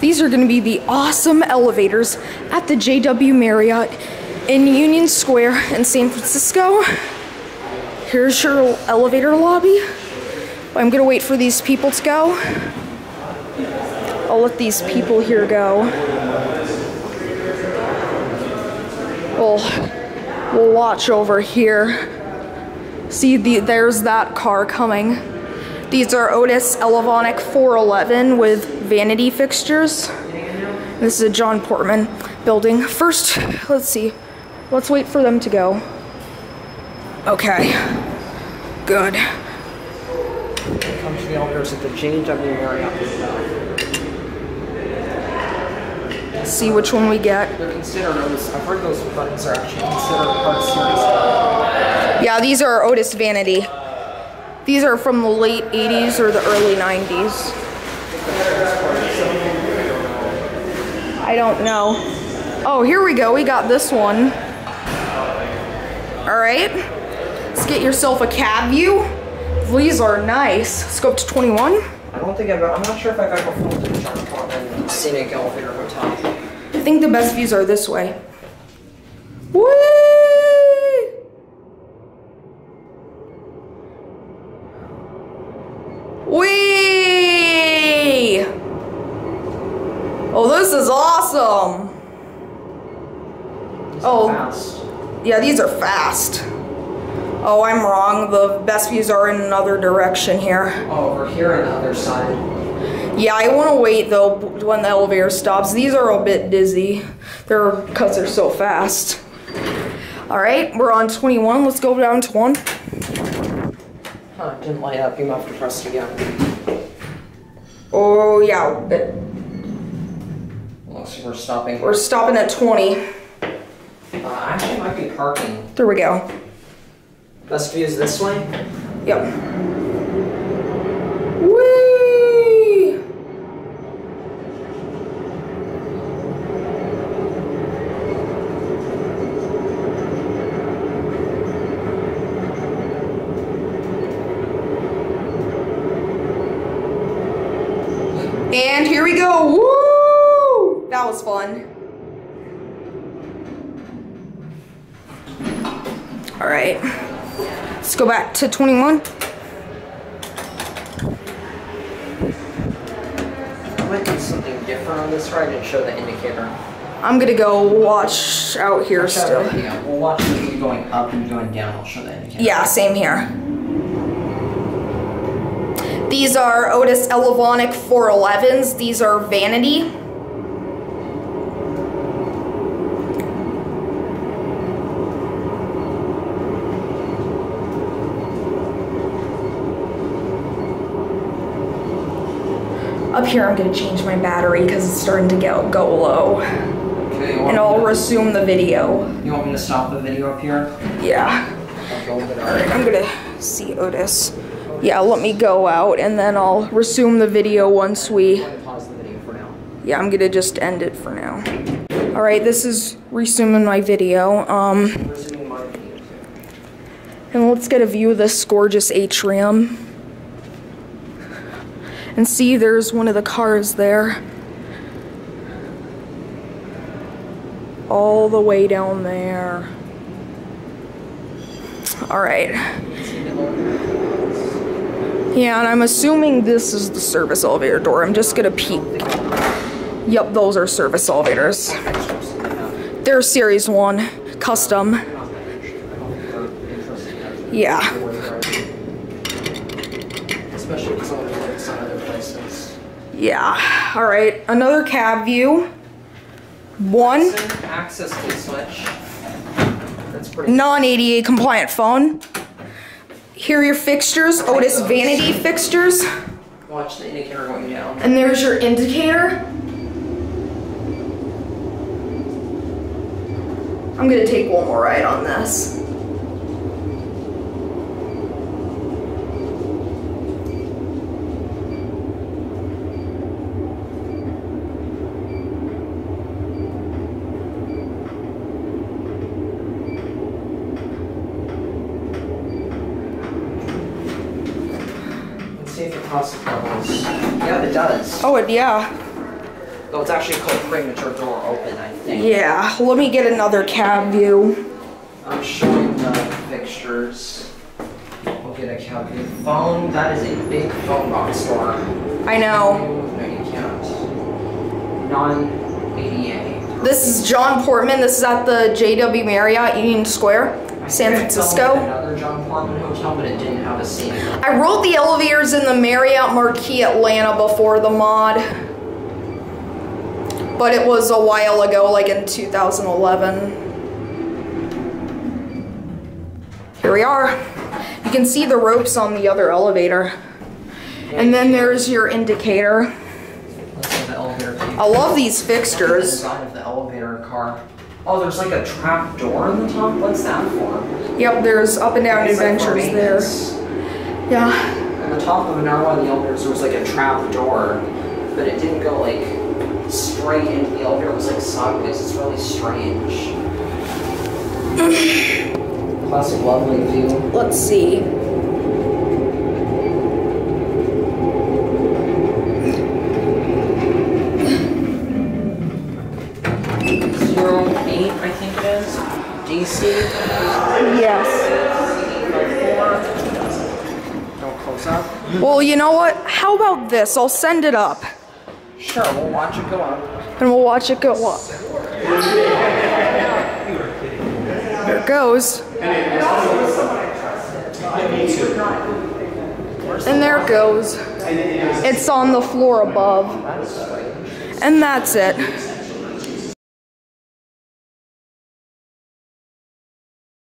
These are going to be the awesome elevators at the JW Marriott in Union Square in San Francisco. Here's your elevator lobby. I'm going to wait for these people to go. I'll let these people here go. We'll, we'll watch over here. See, the, there's that car coming. These are Otis Elevonic 411 with vanity fixtures. This is a John Portman building. First, let's see. Let's wait for them to go. Okay. Good. Come to the elevators at the JW Marriott. See which one we get. They're considered those. I've heard those buttons are actually considered part of series. Yeah, these are Otis Vanity. These are from the late 80s or the early 90s. I don't know. Oh, here we go. We got this one. All right. Let's get yourself a cab view. These are nice. Let's go up to 21. I don't think I've. got, I'm not sure if I've ever flown to the John Scenic Elevator Hotel. I think the best views are this way. Whee! Whee! Oh, this is awesome. These Oh. fast. Yeah, these are fast. Oh, I'm wrong. The best views are in another direction here. Oh, over here on the other side. Yeah, I want to wait though when the elevator stops. These are a bit dizzy. They're because they're so fast. All right, we're on 21. Let's go down to one. Huh, it didn't light up. You have to press it again. Oh yeah, it- We're stopping. we're stopping at 20. Uh, actually, it might be parking. There we go. Best view is this way. Yep. Whee! And here we go. Woo! That was fun. All right. Let's go back to 21. I might do something different on this ride and show the indicator. I'm gonna go watch out here still. right? We'll watch you going up and going down. I'll show the indicator. Yeah, same here. These are Otis Elevonic 411s. These are vanity. Up here, I'm gonna change my battery because it's starting to go, go low. Okay, And I'll resume the video. you want me to stop the video up here? Yeah. I'll go over there. Alright, I'm gonna see Otis. Yeah, let me go out and then I'll resume the video once we. Pause the video for now. Yeah, I'm gonna just end it for now. Alright, this is resuming my video. Um, Resuming my video. and let's get a view of this gorgeous atrium. And see, there's one of the cars there. All the way down there. Alright. Yeah, and I'm assuming this is the service elevator door. I'm just gonna peek. Yep, those are service elevators. They're Series 1, custom. Yeah. Especially because I want to look some other Yeah. Alright, another cab view. One Access key switch. That's pretty. non ADA compliant phone. Here are your fixtures, Otis vanity fixtures. Watch the indicator going down. And there's your indicator. I'm gonna take one more ride on this. See if it costs doubles. Yeah, it does. Oh, it, yeah. Though it's actually called premature door open, I think. Yeah, let me get another cab view. I'm showing the fixtures. We'll get a cab view. Phone, that is a big phone box store. I know. No, you can't. Non-ADA. This is John Portman. This is at the JW Marriott Union Square, San Francisco. Another John Portman hotel, but it didn't have a scene. I rode the elevators in the Marriott Marquis Atlanta before the mod. But it was a while ago, like in 2011. Here we are. You can see the ropes on the other elevator. And then there's your indicator. Let's see the elevator view. I love these The fixtures. design of the elevator car. Oh, there's like a trap door in the top. What's that for? Yep, there's up and down It's like adventures there. Yeah. At the top of another one of the elevators, there was like a trap door, but it didn't go like straight into the elevator. It was like sideways. It's really strange. Classic lovely view. Let's see. Zero eight, I think it is. DC. Yes. Don't close up. Well, you know what? How about this? I'll send it up. Sure, we'll watch it go up. and we'll watch it go up. There it goes. And there it goes. It's on the floor above. And that's it.